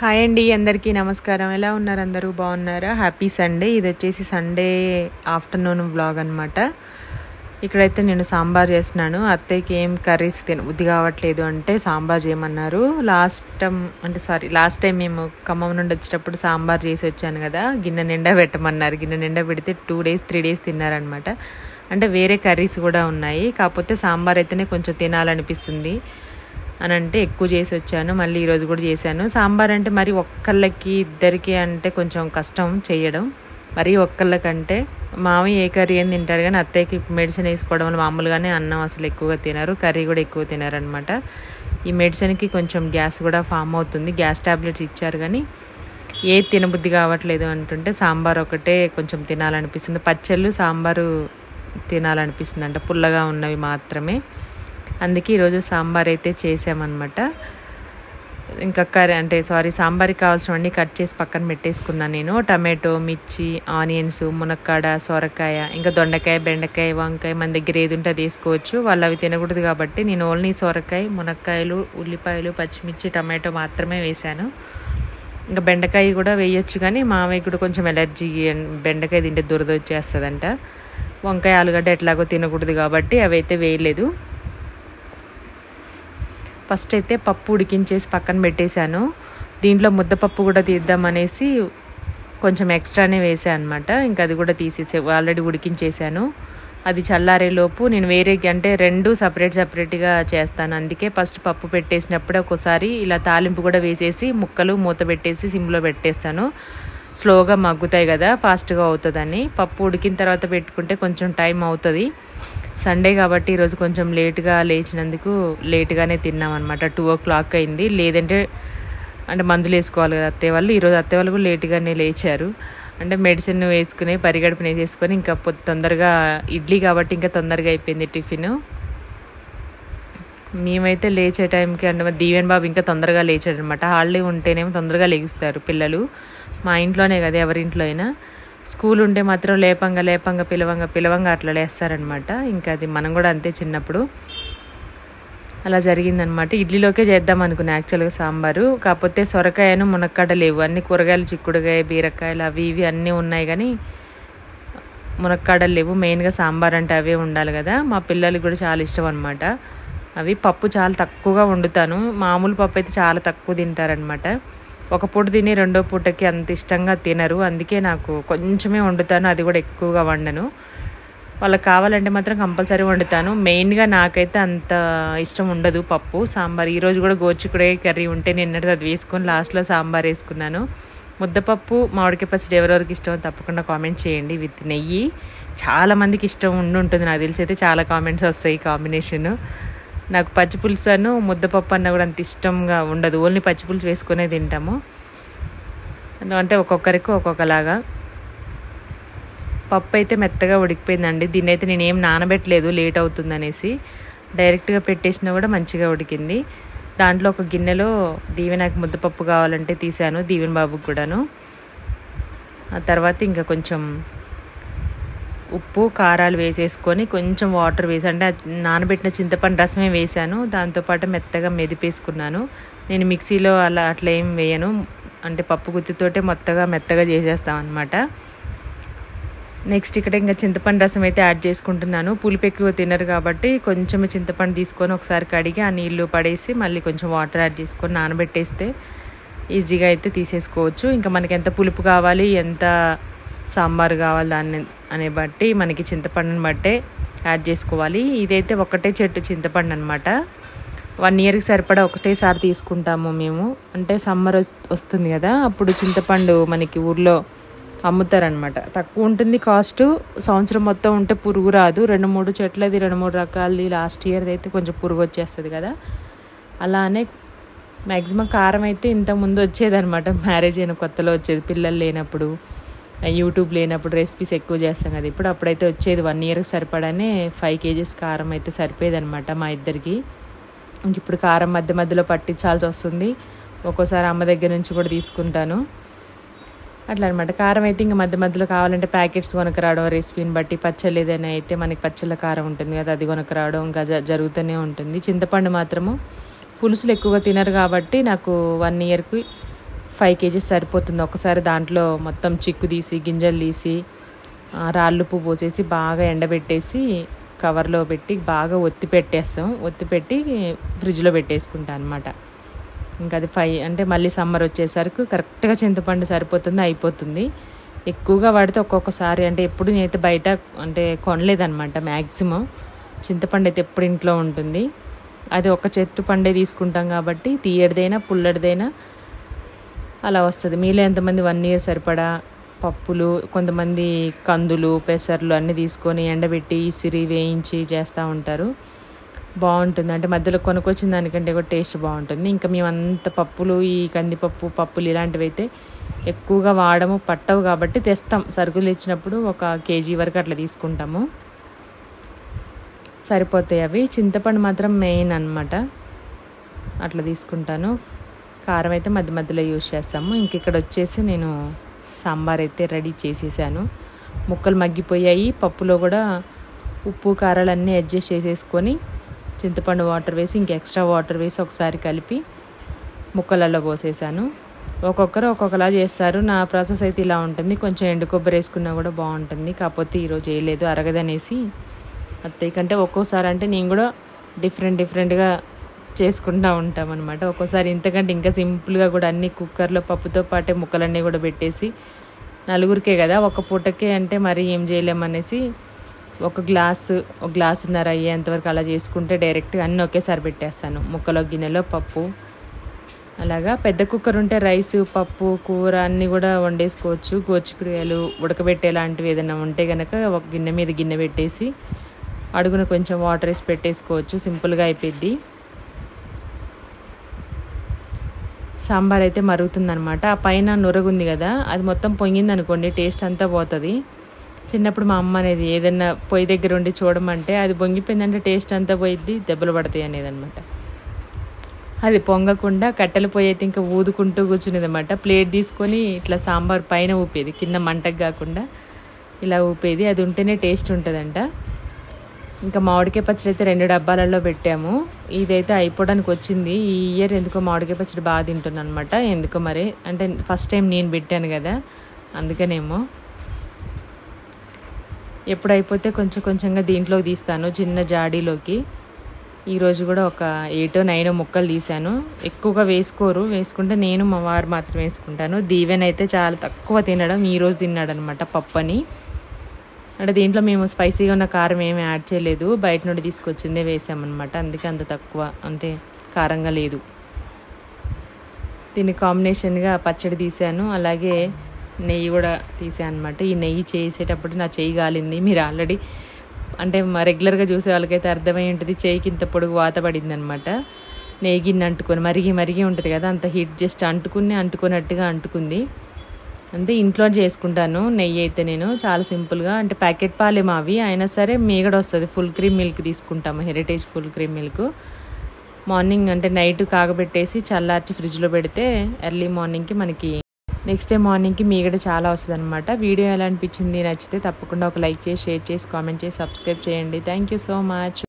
Hi అండి అందరికీ నమస్కారం. ఎలా ఉన్నారు అందరూ? బాగున్నారా? హ్యాపీ సండే ఇది వచ్చేసి సండే ఆఫ్టర్నూన్ బ్లాగ్ అనమాట ఇక్కడైతే నేను సాంబార్ చేస్తున్నాను. అత్తయ్యకి ఏం కర్రీస్ తిన బుద్ధి కావట్లేదు అంటే సాంబార్ చేయమన్నారు. లాస్ట్ టైం అంటే సారీ లాస్ట్ టైం మేము ఖమ్మం నుండి వచ్చేటప్పుడు సాంబార్ చేసి వచ్చాను కదా గిన్నె నిండా పెట్టమన్నారు. గిన్నె నిండా పెడితే టూ డేస్ త్రీ డేస్ తిన్నారనమాట అంటే వేరే కర్రీస్ కూడా ఉన్నాయి. కాకపోతే సాంబార్ అయితేనే కొంచెం తినాలనిపిస్తుంది. అని అంటే ఎక్కువ చేసి వచ్చాను. మళ్ళీ ఈరోజు కూడా చేశాను. సాంబార్ అంటే మరి ఒక్కళ్ళకి ఇద్దరికి అంటే కొంచెం కష్టం చేయడం. మరి ఒక్కళ్ళకంటే మామయ్య ఏ కర్రీ ఏం తింటారు కానీ అత్తయ్యకి మెడిసిన్ వేసుకోవడం వల్ల మామూలుగానే అన్నం అసలు ఎక్కువగా తినరు. కర్రీ కూడా ఎక్కువ తినారనమాట ఈ మెడిసిన్కి కొంచెం గ్యాస్ కూడా ఫామ్ అవుతుంది. గ్యాస్ టాబ్లెట్స్ ఇచ్చారు కానీ ఏ తినబుద్ధి కావట్లేదు అంటుంటే సాంబార్ ఒకటే కొంచెం తినాలనిపిస్తుంది. పచ్చళ్ళు సాంబారు తినాలనిపిస్తుంది అంట పుల్లగా ఉన్నవి మాత్రమే. అందుకే ఈరోజు సాంబార్ అయితే చేసామన్నమాట. ఇంకా కర్రీ అంటే సారీ సాంబార్కి కావాల్సినవన్నీ కట్ చేసి పక్కన పెట్టేసుకున్నాను నేను. టమాటో మిర్చి ఆనియన్స్ మునక్కాడ సొరకాయ ఇంకా దొండకాయ బెండకాయ వంకాయ మన దగ్గర ఏది ఉంటే అది వేసుకోవచ్చు. వాళ్ళు అవి తినకూడదు కాబట్టి నేను ఓన్లీ సొరకాయ మునక్కాయలు ఉల్లిపాయలు పచ్చిమిర్చి టమాటో మాత్రమే వేశాను. ఇంకా బెండకాయ కూడా వేయొచ్చు కానీ మామయ్య కూడా కొంచెం ఎలర్జీ బెండకాయ తింటే దురద వచ్చేస్తుందంట. వంకాయ ఆలుగడ్డ ఎట్లాగో తినకూడదు కాబట్టి అవి అయితే వేయలేదు. ఫస్ట్ అయితే పప్పు ఉడికించేసి పక్కన పెట్టేశాను. దీంట్లో ముద్దపప్పు కూడా తీద్దామనేసి కొంచెం ఎక్స్ట్రానే వేసాను అనమాట ఇంకా అది కూడా తీసేసే ఆల్రెడీ ఉడికించేసాను అది చల్లారేలోపు నేను వేరే అంటే రెండు సపరేట్ సపరేట్గా చేస్తాను. అందుకే ఫస్ట్ పప్పు పెట్టేసినప్పుడు ఒకసారి ఇలా తాలింపు కూడా వేసేసి ముక్కలు మూత పెట్టేసి సిమ్లో పెట్టేస్తాను. స్లోగా మగ్గుతాయి కదా ఫాస్ట్గా అవుతుందని. పప్పు ఉడికిన తర్వాత పెట్టుకుంటే కొంచెం టైం అవుతుంది. సండే కాబట్టి ఈరోజు కొంచెం లేట్గా లేచినందుకు లేట్గానే తిన్నాం అనమాట టూ ఓ క్లాక్ అయింది. లేదంటే అంటే మందులు వేసుకోవాలి కదా అత్తయ్య వాళ్ళు. ఈరోజు అత్తయ్య వాళ్ళు కూడా లేట్గానే లేచారు. అంటే మెడిసిన్ వేసుకుని పరిగడుపున వేసేసుకొని ఇంకా తొందరగా ఇడ్లీ కాబట్టి ఇంకా తొందరగా అయిపోయింది టిఫిన్. మేమైతే లేచే టైంకి అంటే దీవెన్ బాబు ఇంకా తొందరగా లేచాడు అనమాట హాలిడే ఉంటేనేమో తొందరగా లేగుస్తారు పిల్లలు. మా ఇంట్లోనే కదా ఎవరింట్లో అయినా. స్కూల్ ఉంటే మాత్రం లేపంగా లేపంగా పిలవంగా పిలవంగా అట్లా లేస్తారనమాట. ఇంకా అది మనం కూడా అంతే చిన్నప్పుడు. అలా జరిగిందనమాట. ఇడ్లీలోకే చేద్దాం అనుకున్నా యాక్చువల్గా సాంబారు. కాకపోతే సొరకాయను మునక్కాడ లేవు. అన్ని కూరగాయలు చిక్కుడుకాయ బీరకాయలు అవి ఇవి అన్నీ ఉన్నాయి కానీ మునక్కాడలు లేవు. మెయిన్గా సాంబార్ అంటే అవే ఉండాలి కదా. మా పిల్లలకి కూడా చాలా ఇష్టం అనమాట అవి పప్పు చాలా తక్కువగా వండుతాను. మామూలు పప్పు అయితే చాలా తక్కువ తింటారనమాట. ఒక పూట తిని రెండో పూటకి అంత ఇష్టంగా తినరు. అందుకే నాకు కొంచెమే వండుతాను. అది కూడా ఎక్కువగా వండను. వాళ్ళకి కావాలంటే మాత్రం కంపల్సరీ వండుతాను. మెయిన్గా నాకైతే అంత ఇష్టం ఉండదు పప్పు సాంబార్. ఈరోజు కూడా గోచుకుడే కర్రీ ఉంటే నిన్నటి అది వేసుకొని లాస్ట్లో సాంబార్ వేసుకున్నాను. ముద్దపప్పు మామిడికాయ పచ్చడి ఎవరెవరికి ఇష్టం తప్పకుండా కామెంట్ చేయండి విత్ నెయ్యి. చాలా మందికి ఇష్టం ఉండి ఉంటుంది. నాకు తెలిసి అయితే చాలా కామెంట్స్ వస్తాయి కాంబినేషన్. నాకు పచ్చిపులుసు అను ముద్దపప్పు అన్న కూడా అంత ఇష్టంగా ఉండదు. ఓన్లీ పచ్చి పులుసు వేసుకునే తింటాము. అంటే ఒక్కొక్కరికి ఒక్కొక్కలాగా. పప్పు అయితే మెత్తగా ఉడికిపోయిందండి. దీన్ని అయితే నేను ఏం నానబెట్టలేదు లేట్ అవుతుంది అనేసి డైరెక్ట్గా పెట్టేసినా కూడా మంచిగా ఉడికింది. దాంట్లో ఒక గిన్నెలో దీవెనకు ముద్దపప్పు కావాలంటే తీసాను దీవెన్ బాబుకి కూడాను. ఆ తర్వాత ఇంకా కొంచెం ఉప్పు కారాలు వేసేసుకొని కొంచెం వాటర్ వేసి అంటే నానబెట్టిన చింతపండు రసమే వేసాను దాంతోపాటు మెత్తగా మెదిపేసుకున్నాను. నేను మిక్సీలో అలా అట్లా ఏం వేయను. అంటే పప్పు గుత్తితోటే మొత్తగా మెత్తగా చేసేస్తాం అనమాట నెక్స్ట్ ఇక్కడ ఇంకా చింతపండు రసం అయితే యాడ్ చేసుకుంటున్నాను. పులుపు ఎక్కువ తినరు కాబట్టి కొంచెం చింతపండు తీసుకొని ఒకసారి కడిగి ఆ నీళ్ళు పడేసి మళ్ళీ కొంచెం వాటర్ యాడ్ చేసుకొని నానబెట్టేస్తే ఈజీగా అయితే తీసేసుకోవచ్చు. ఇంకా మనకి ఎంత పులుపు కావాలి ఎంత సాంబార్ కావాలి దాన్ని అనే బట్టి మనకి చింతపండుని బట్టే యాడ్ చేసుకోవాలి. ఇదైతే ఒకటే చెట్టు చింతపండు అనమాట వన్ ఇయర్కి సరిపడా ఒకటేసారి తీసుకుంటాము మేము. అంటే సమ్మర్ వస్తుంది కదా అప్పుడు చింతపండు మనకి ఊర్లో అమ్ముతారనమాట తక్కువ ఉంటుంది కాస్ట్. సంవత్సరం మొత్తం ఉంటే పురుగు రాదు. రెండు మూడు చెట్లది రెండు మూడు రకాలది లాస్ట్ ఇయర్ అయితే కొంచెం పురుగు వచ్చేస్తుంది కదా. అలానే మ్యాక్సిమం కారం అయితే ఇంతకుముందు వచ్చేదనమాట మ్యారేజ్ అయిన కొత్తలో వచ్చేది. పిల్లలు లేనప్పుడు. యూట్యూబ్ లేనప్పుడు రెసిపీస్ ఎక్కువ చేస్తాం కదా. ఇప్పుడు అప్పుడైతే వచ్చేది వన్ ఇయర్కి సరిపడానే ఫైవ్ కేజీస్ కారం అయితే సరిపోయేదనమాట మా ఇద్దరికి. ఇంక ఇప్పుడు కారం మధ్య మధ్యలో పట్టించాల్సి వస్తుంది. ఒక్కోసారి అమ్మ దగ్గర నుంచి కూడా తీసుకుంటాను. అట్లా అనమాట కారం అయితే ఇంకా మధ్య మధ్యలో కావాలంటే ప్యాకెట్స్ కొనకరావడం రెసిపీని బట్టి పచ్చళ్ళు ఏదైనా అయితే మనకి పచ్చళ్ళ కారం ఉంటుంది కదా అది కొనకరావడం ఇంకా జరుగుతూనే ఉంటుంది. చింతపండు మాత్రము పులుసులు ఎక్కువగా తినరు కాబట్టి నాకు వన్ ఇయర్కి ఫైవ్ కేజీస్ సరిపోతుంది. ఒకసారి దాంట్లో మొత్తం చిక్కు తీసి గింజలు తీసి రాళ్ళు పువ్వు పోసేసి బాగా ఎండబెట్టేసి కవర్లో పెట్టి బాగా ఒత్తి పెట్టేస్తాం. ఒత్తి పెట్టి ఫ్రిడ్జ్లో పెట్టేసుకుంటాం అనమాట ఇంకా అది ఫైవ్ అంటే మళ్ళీ సమ్మర్ వచ్చేసరికి కరెక్ట్గా చింతపండు సరిపోతుంది అయిపోతుంది. ఎక్కువగా వాడితే ఒక్కొక్కసారి అంటే ఎప్పుడు నేనైతే బయట అంటే కొనలేదన్నమాట మ్యాక్సిమం చింతపండు అయితే ఎప్పుడు ఇంట్లో ఉంటుంది. అది ఒక చెట్టు పండే తీసుకుంటాం కాబట్టి తీయడిదైనా పుల్లడిదైనా అలా వస్తుంది. మీలో ఎంతమంది వన్ ఇయర్ సరిపడా పప్పులు కొంతమంది కందులు పెసర్లు అన్నీ తీసుకొని ఎండబెట్టి ఇసిరి వేయించి చేస్తూ ఉంటారు. బాగుంటుంది. అంటే మధ్యలో కొనుక్కొచ్చిన దానికంటే కూడా టేస్ట్ బాగుంటుంది. ఇంకా మేము అంత పప్పులు ఈ కందిపప్పు పప్పులు ఇలాంటివి అయితే ఎక్కువగా వాడము పట్టవు కాబట్టి తెస్తాం. సరుకులు ఇచ్చినప్పుడు ఒక కేజీ వరకు అట్లా తీసుకుంటాము. సరిపోతాయి అవి. చింతపండు మాత్రం మెయిన్ అన్నమాట. అట్లా తీసుకుంటాను. కారం అయితే మధ్య మధ్యలో యూజ్ చేస్తాము. ఇంక ఇక్కడ వచ్చేసి నేను సాంబార్ అయితే రెడీ చేసేసాను. ముక్కలు మగ్గిపోయాయి. పప్పులో కూడా ఉప్పు కారాలు అన్నీ అడ్జస్ట్ చేసేసుకొని చింతపండు వాటర్ వేసి ఇంక ఎక్స్ట్రా వాటర్ వేసి ఒకసారి కలిపి ముక్కలలో పోసేసాను. ఒక్కొక్కరు ఒక్కొక్కలా చేస్తారు. నా ప్రాసెస్ అయితే ఇలా ఉంటుంది. కొంచెం ఎండు కొబ్బరి వేసుకున్నా కూడా బాగుంటుంది. కాకపోతే ఈరోజు వేయలేదు అరగదనేసి అత్తయ్య కంటే ఒక్కోసారి అంటే నేను కూడా డిఫరెంట్ డిఫరెంట్గా చేసుకుంటూ ఉంటాం అనమాట ఒక్కోసారి ఇంతకంటే ఇంకా సింపుల్గా కూడా అన్ని కుక్కర్లో పప్పుతో పాటే ముక్కలన్నీ కూడా పెట్టేసి నలుగురికే కదా ఒక పూటకే అంటే మరి ఏం చేయలేమనేసి ఒక గ్లాసు ఒక గ్లాసున్నర అయ్యేంతవరకు అలా చేసుకుంటే డైరెక్ట్గా అన్నీ ఒకేసారి పెట్టేస్తాను. ముక్కలో గిన్నెలో పప్పు. అలాగా పెద్ద కుక్కర్ ఉంటే రైస్ పప్పు కూర అన్నీ కూడా వండేసుకోవచ్చు. గోచికుడికాయలు ఉడకబెట్టే లాంటివి ఏదైనా ఉంటే కనుక ఒక గిన్నె మీద గిన్నె పెట్టేసి అడుగున కొంచెం వాటర్ వేసి పెట్టేసుకోవచ్చు. సింపుల్గా అయిపోద్ది సాంబార్ అయితే మరుగుతుందనమాట ఆ పైన నురగుంది కదా అది మొత్తం పొంగింది అనుకోండి టేస్ట్ అంతా పోతుంది. చిన్నప్పుడు మా అమ్మ అనేది ఏదైనా పొయ్యి దగ్గర ఉండి చూడమంటే అది పొంగిపోయిందంటే టేస్ట్ అంతా పోయిద్ది దెబ్బలు పడతాయి అనేది అనమాట అది పొంగకుండా కట్టెల పొయ్యి అయితే ఇంకా ఊదుకుంటూ కూర్చునేది అనమాట ప్లేట్ తీసుకొని ఇట్లా సాంబార్ పైన ఊపేది కింద మంటకు కాకుండా ఇలా ఊపేది. అది ఉంటేనే టేస్ట్ ఉంటుందంట. ఇంకా మామిడికాయ పచ్చడి అయితే రెండు డబ్బాలలో పెట్టాము. ఇదైతే అయిపోవడానికి వచ్చింది. ఈ ఇయర్ ఎందుకో మామిడికాయ పచ్చడి బాగా తింటున్నాను అనమాట ఎందుకో మరి? అంటే ఫస్ట్ టైం నేను పెట్టాను కదా. అందుకనేమో. ఎప్పుడు అయిపోతే కొంచెం కొంచెంగా దీంట్లోకి తీస్తాను. చిన్న జాడీలోకి. ఈరోజు కూడా ఒక ఎయిటో నైనో ముక్కలు తీశాను. ఎక్కువగా వేసుకోరు. వేసుకుంటే నేను మా వారు మాత్రం వేసుకుంటాను. దీవెన్ అయితే చాలా తక్కువ తినడం ఈరోజు తిన్నాడనమాట పప్పని. అంటే దీంట్లో మేము స్పైసీగా ఉన్న కారం ఏమి యాడ్ చేయలేదు. బయట నుండి తీసుకొచ్చిందే వేసామన్నమాట. అందుకే అంత తక్కువ. అంటే కారంగా లేదు. దీని కాంబినేషన్గా పచ్చడి తీసాను. అలాగే నెయ్యి కూడా తీసాను అనమాట ఈ నెయ్యి చేసేటప్పుడు నా చెయ్యి గాలింది. మీరు ఆల్రెడీ అంటే మా రెగ్యులర్గా చూసే వాళ్ళకైతే అర్థమై ఉంటుంది. చేయికి ఇంత పొడుగు వాత పడింది అనమాట నెయ్యి గిన్నె అంటుకొని మరిగి మరిగి ఉంటుంది కదా అంత హీట్ జస్ట్ అంటుకుని అంటుకున్నట్టుగా అంటుకుంది. అంటే ఇంట్లో చేసుకుంటాను నెయ్యి అయితే నేను. చాలా సింపుల్గా అంటే ప్యాకెట్ పాలే మావి. అయినా సరే మీగడ వస్తుంది. ఫుల్ క్రీమ్ మిల్క్ తీసుకుంటాము. Heritage full cream milk. Morning అంటే నైట్ కాగబెట్టేసి చల్లార్చి ఫ్రిడ్జ్లో పెడితే ఎర్లీ మార్నింగ్కి మనకి నెక్స్ట్ డే మార్నింగ్కి మీగడ చాలా వస్తుంది అనమాట వీడియో ఎలా అనిపించింది నచ్చితే తప్పకుండా ఒక లైక్ చేసి షేర్ చేసి కామెంట్ చేసి సబ్స్క్రైబ్ చేయండి. Thank you so much.